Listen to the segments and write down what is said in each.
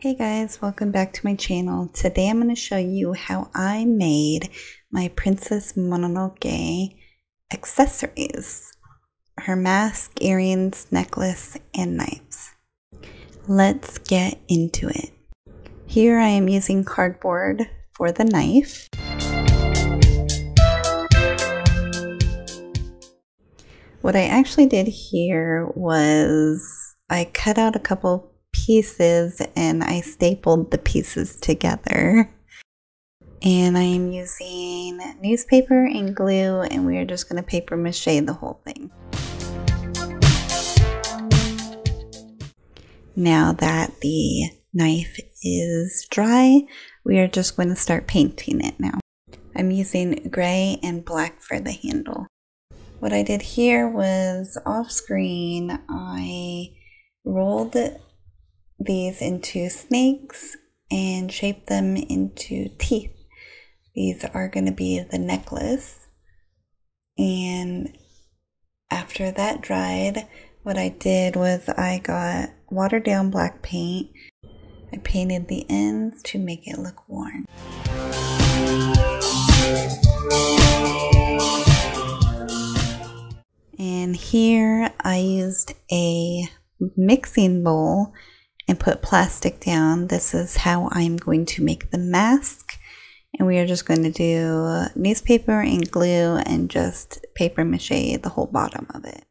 Hey guys, welcome back to my channel. Today I'm going to show you how I made my Princess Mononoke accessories. Her mask, earrings, necklace, and knives. Let's get into it. Here I am using cardboard for the knife. What I actually did here was I cut out a couple pieces and I stapled the pieces together. And I am using newspaper and glue and we are just going to paper mache the whole thing. Now that the knife is dry, we are just going to start painting it now. I'm using gray and black for the handle. What I did here was off screen, I rolled these into snakes and shape them into teeth. These are going to be the necklace. And after that dried, what I did was I got watered down black paint. I painted the ends to make it look worn. And here I used a mixing bowl and put plastic down. This is how I'm going to make the mask. And we are just going to do newspaper and glue and just paper mache the whole bottom of it.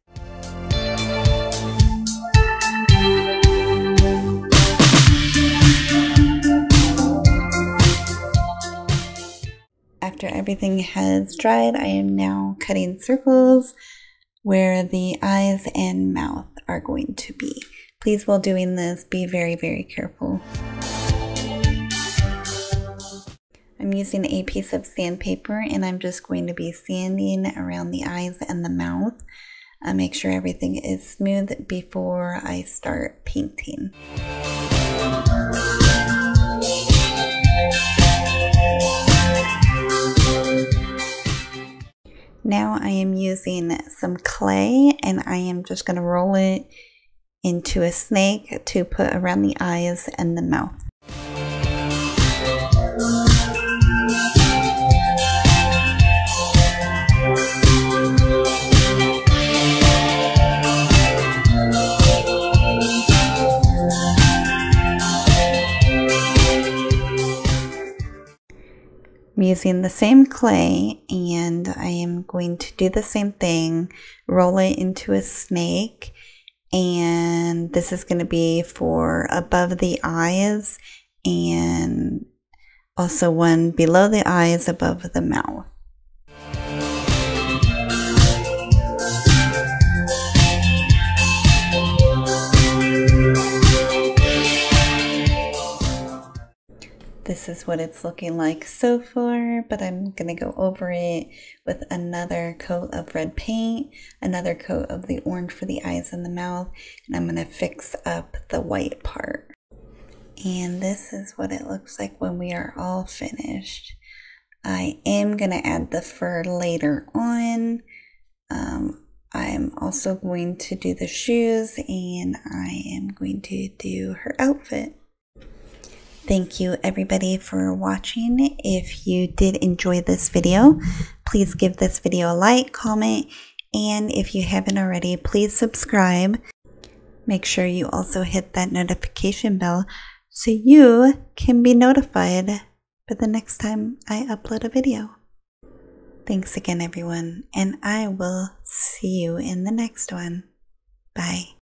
After everything has dried, I am now cutting circles where the eyes and mouth are going to be. Please, while doing this, be very, very careful. I'm using a piece of sandpaper and I'm just going to be sanding around the eyes and the mouth. Uh, make sure everything is smooth before I start painting. Now I am using some clay and I am just going to roll it into a snake to put around the eyes and the mouth. I'm using the same clay and I am going to do the same thing, roll it into a snake and this is going to be for above the eyes and also one below the eyes above the mouth. This is what it's looking like so far, but I'm to go over it with another coat of red paint, another coat of the orange for the eyes and the mouth, and I'm to fix up the white part. And this is what it looks like when we are all finished. I am to add the fur later on. Um, I'm also going to do the shoes and I am going to do her outfit. Thank you everybody for watching. If you did enjoy this video, please give this video a like, comment, and if you haven't already, please subscribe. Make sure you also hit that notification bell so you can be notified for the next time I upload a video. Thanks again, everyone, and I will see you in the next one. Bye.